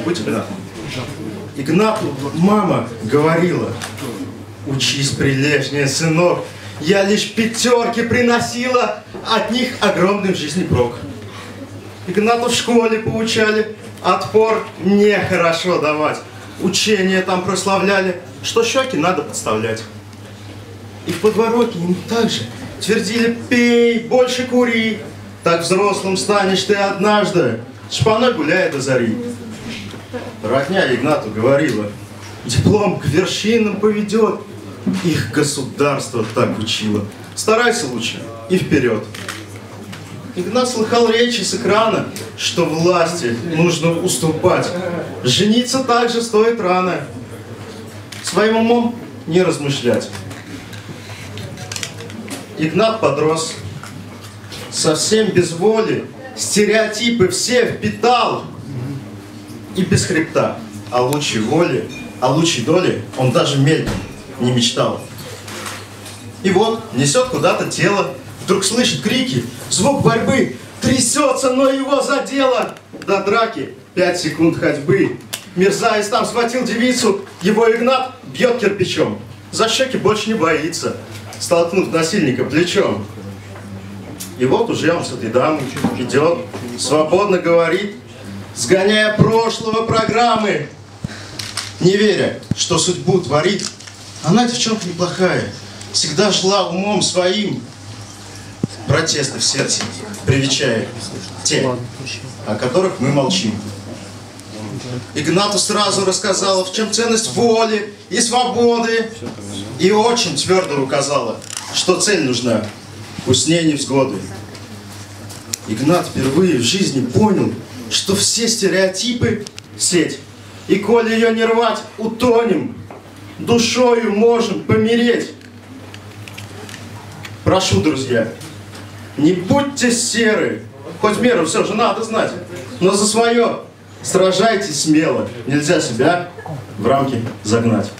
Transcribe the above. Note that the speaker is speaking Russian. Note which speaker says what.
Speaker 1: быть Игнатом. Игнату мама говорила, учись прилежнее, сынок, я лишь пятерки приносила, от них огромный в жизни прок. Игнату в школе поучали, отпор нехорошо давать. Учения там прославляли, что щеки надо подставлять. И в подворотне им также твердили, пей, больше кури, так взрослым станешь ты однажды, шпаной гуляя до зари. Родня Игнату говорила, диплом к вершинам поведет, их государство так учило. Старайся лучше и вперед. Игнат слыхал речи с экрана, что власти нужно уступать. Жениться также стоит рано. Своим умом не размышлять. Игнат подрос. Совсем без воли. Стереотипы все впитал. И без хребта. О лучшей воле, о лучшей доле он даже мельком не мечтал. И вот несет куда-то тело, вдруг слышит крики, звук борьбы, трясется, но его задело. До драки пять секунд ходьбы. Мерзавец там схватил девицу, его Игнат бьет кирпичом. За щеки больше не боится, столкнув насильника плечом. И вот уже он с этой дамой идет, свободно говорит, сгоняя прошлого программы, не веря, что судьбу творит она девчонка неплохая, всегда шла умом своим. Протесты в сердце привечая те, о которых мы молчим. Игнату сразу рассказала, в чем ценность воли и свободы. И очень твердо указала, что цель нужна, пусть не невзгоды. Игнат впервые в жизни понял, что все стереотипы – сеть. И коли ее не рвать, утонем душою можем помереть. Прошу, друзья, не будьте серы, хоть меру все же надо знать, но за свое сражайтесь смело, нельзя себя в рамки загнать.